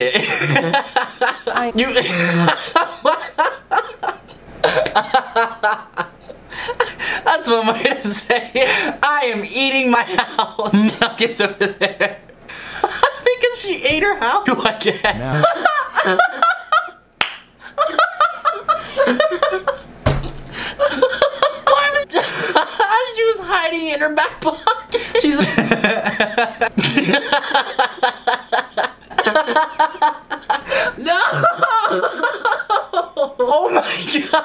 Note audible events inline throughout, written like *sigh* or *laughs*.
you. *laughs* That's one way to say it. I am eating my house. *laughs* Nuggets over there. *laughs* because she ate her house, I guess. she was hiding in her back pocket. She's. no! My god!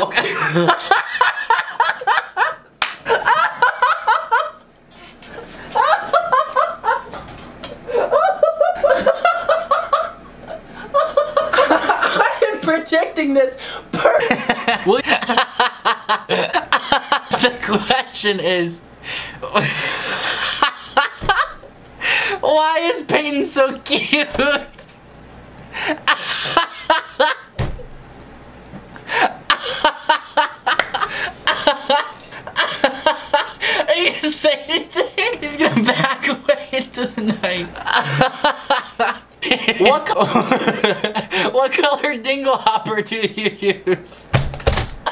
okay. *laughs* I am predicting this the question is. *laughs* Why is Peyton so cute? Are you gonna say anything? He's gonna back away into the night. What, co *laughs* what color dingle hopper do you use? *laughs*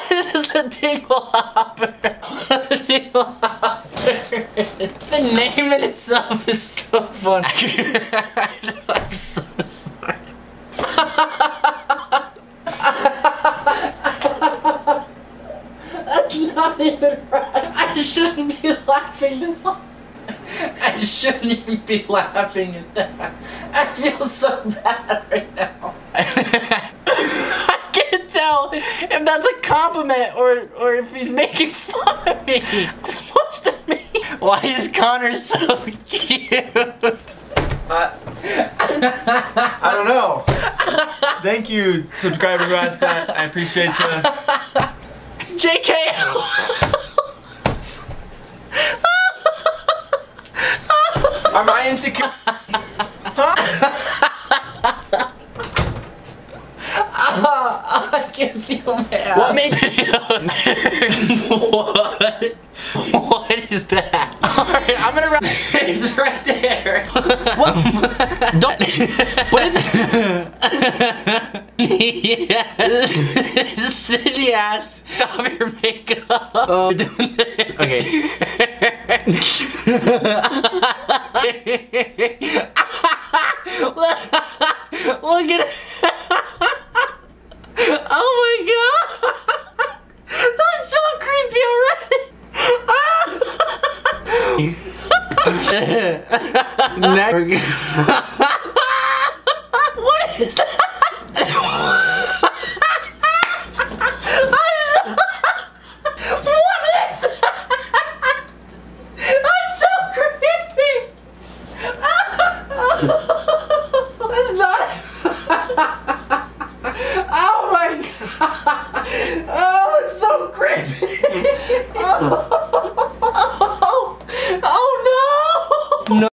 This is a dingle hopper. *laughs* the name in itself is so funny. I'm so sorry. That's not even right. I shouldn't be laughing this hard. I shouldn't even be laughing at that. I feel so bad right now. *laughs* I can't tell if that's a compliment or or if he's making fun of me. I'm supposed to be. Why is Connor so cute? Uh, I don't know. Thank you, subscriber who asked that. I appreciate you. JK. *laughs* Am I insecure? I can feel mad. What made What? What is that? Alright, I'm gonna write It's right there. what? Don't. What if it's. Cindy asked, stop your makeup. Oh. okay. *laughs* look, look at it. Oh my god! That's so creepy already! *laughs* *laughs*